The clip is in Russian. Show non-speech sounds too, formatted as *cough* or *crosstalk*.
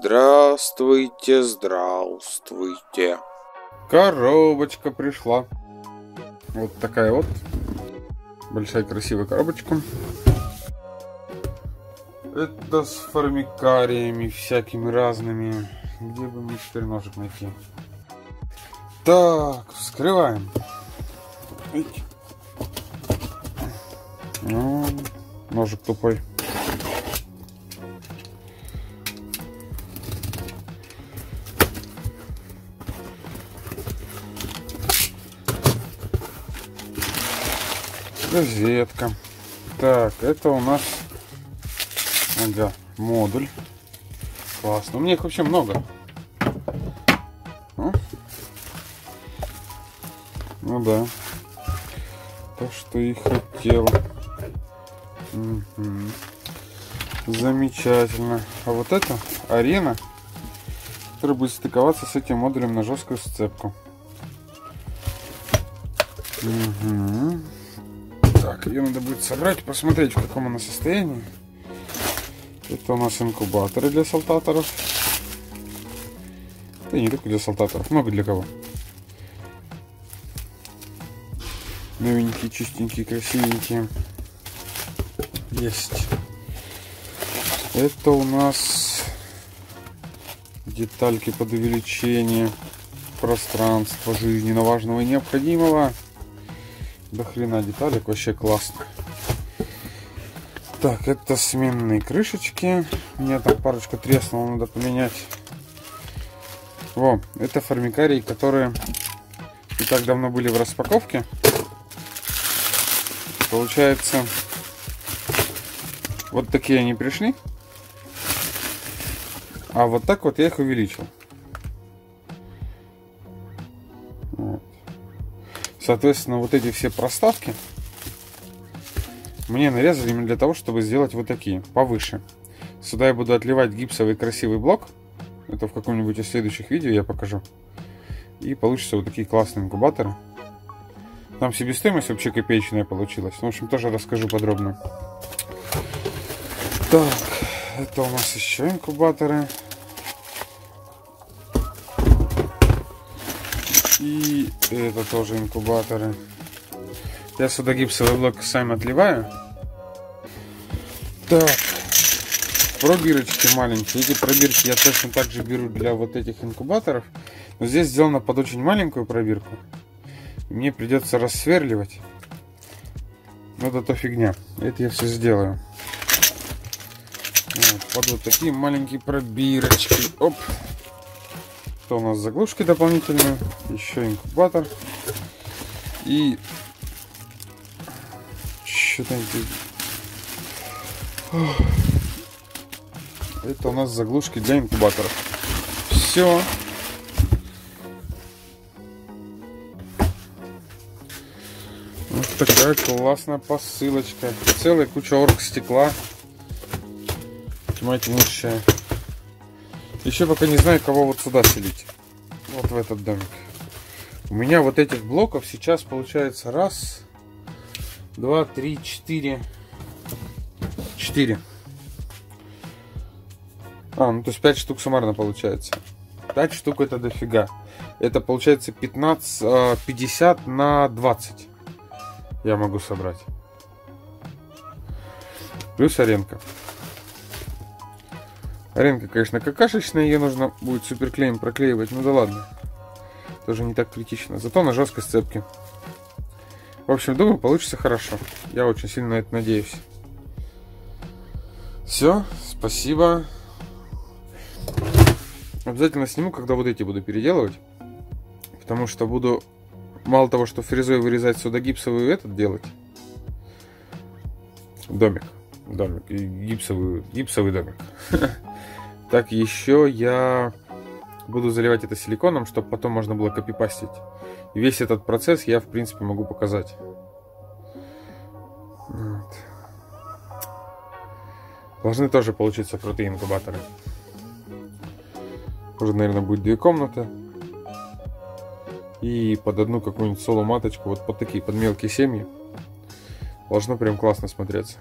Здравствуйте, здравствуйте. Коробочка пришла. Вот такая вот. Большая красивая коробочка. Это с формикариями всякими разными. Где бы мне теперь ножик найти? Так, вскрываем. Ну, ножик тупой. Розетка. Так, это у нас ага, модуль. Классно. У меня их вообще много. Ну, ну да. То, что и хотел. Угу. Замечательно. А вот это арена, которая будет стыковаться с этим модулем на жесткую сцепку. Угу. Так, ее надо будет собрать, посмотреть, в каком она состоянии. Это у нас инкубаторы для салтаторов. Да не только для салтаторов, много для кого. Новенькие, чистенькие, красивенькие. Есть. Это у нас детальки под увеличение пространства жизненно важного и необходимого. До хрена деталек, вообще классно. Так, это сменные крышечки. У меня там парочка треснула, надо поменять. Во, это формикарии, которые не так давно были в распаковке. Получается, вот такие они пришли. А вот так вот я их увеличил. Соответственно, вот эти все проставки мне нарезали именно для того, чтобы сделать вот такие, повыше. Сюда я буду отливать гипсовый красивый блок. Это в каком-нибудь из следующих видео я покажу. И получится вот такие классные инкубаторы. Там себестоимость вообще копеечная получилась. В общем, тоже расскажу подробно. Так, это у нас еще инкубаторы. И это тоже инкубаторы. Я сюда гипсовый блок сам отливаю. Так. Пробирочки маленькие. Эти пробирки я точно так же беру для вот этих инкубаторов. Но здесь сделано под очень маленькую пробирку. Мне придется рассверливать. Но это то фигня. Это я все сделаю. Вот, под вот такие маленькие пробирочки. Оп. Это у нас заглушки дополнительные. Еще инкубатор. И... Что-то... Это у нас заглушки для инкубаторов. Все. Вот такая классная посылочка. Целая куча орг стекла. Мать мощная. Еще пока не знаю, кого вот сюда селить. Вот в этот домик. У меня вот этих блоков сейчас получается раз, два, три, четыре. Четыре. А, ну то есть 5 штук суммарно получается. 5 штук это дофига. Это получается 15, 50 а, на 20. Я могу собрать. Плюс аренка. Аренка, конечно, какашечная, ее нужно будет суперклеем проклеивать, ну да ладно. Тоже не так критично. Зато на жесткой сцепке. В общем, думаю, получится хорошо. Я очень сильно на это надеюсь. Все, спасибо. Обязательно сниму, когда вот эти буду переделывать. Потому что буду мало того, что фрезой вырезать сюда гипсовый этот делать. Домик. Домик. Гипсовый, гипсовый домик. *laughs* Так, еще я буду заливать это силиконом, чтобы потом можно было копипастить. Весь этот процесс я, в принципе, могу показать. Вот. Должны тоже получиться крутые инкубаторы. Уже, наверное, будет две комнаты. И под одну какую-нибудь соло-маточку, вот под такие, под мелкие семьи. Должно прям классно смотреться.